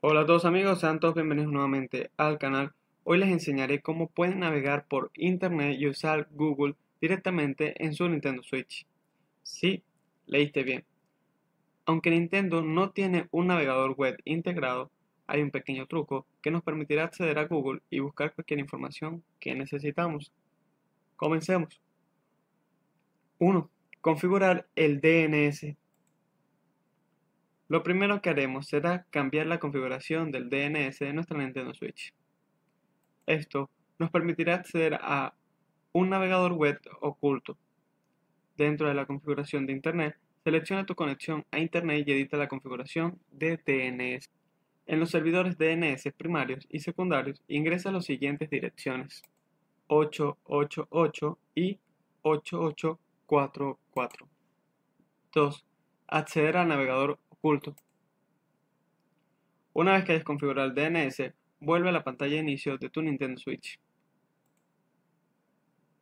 Hola a todos amigos, sean todos bienvenidos nuevamente al canal. Hoy les enseñaré cómo pueden navegar por internet y usar Google directamente en su Nintendo Switch. Sí, leíste bien. Aunque Nintendo no tiene un navegador web integrado, hay un pequeño truco que nos permitirá acceder a Google y buscar cualquier información que necesitamos. Comencemos. 1. Configurar el DNS lo primero que haremos será cambiar la configuración del DNS de nuestra Nintendo Switch. Esto nos permitirá acceder a un navegador web oculto. Dentro de la configuración de Internet, selecciona tu conexión a Internet y edita la configuración de DNS. En los servidores DNS primarios y secundarios ingresa las siguientes direcciones 888 y 8844. 2. Acceder al navegador una vez que hayas configurado el DNS, vuelve a la pantalla de inicio de tu Nintendo Switch.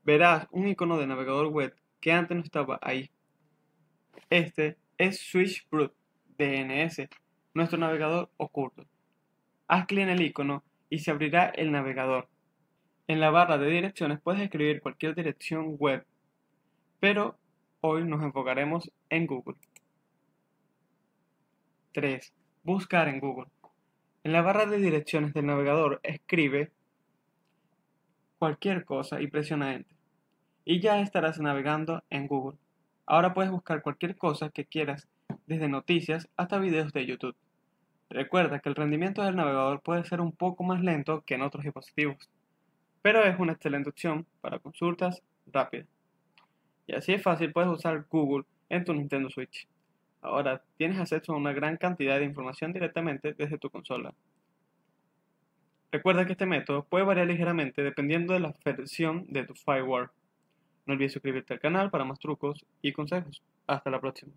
Verás un icono de navegador web que antes no estaba ahí. Este es SwitchBrood DNS, nuestro navegador oculto. Haz clic en el icono y se abrirá el navegador. En la barra de direcciones puedes escribir cualquier dirección web, pero hoy nos enfocaremos en Google. 3. Buscar en Google. En la barra de direcciones del navegador escribe cualquier cosa y presiona Enter. Y ya estarás navegando en Google. Ahora puedes buscar cualquier cosa que quieras, desde noticias hasta videos de YouTube. Recuerda que el rendimiento del navegador puede ser un poco más lento que en otros dispositivos, pero es una excelente opción para consultas rápidas. Y así es fácil puedes usar Google en tu Nintendo Switch. Ahora tienes acceso a una gran cantidad de información directamente desde tu consola. Recuerda que este método puede variar ligeramente dependiendo de la versión de tu firewall. No olvides suscribirte al canal para más trucos y consejos. Hasta la próxima.